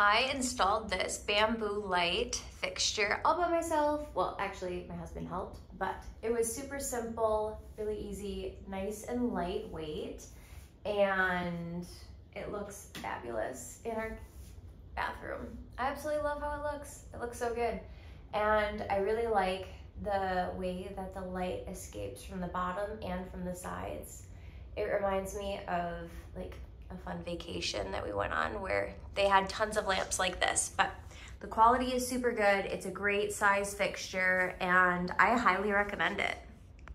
I installed this bamboo light fixture all by myself. Well, actually my husband helped, but it was super simple, really easy, nice and lightweight. And it looks fabulous in our bathroom. I absolutely love how it looks. It looks so good. And I really like the way that the light escapes from the bottom and from the sides. It reminds me of like a fun vacation that we went on where they had tons of lamps like this, but the quality is super good. It's a great size fixture and I highly recommend it.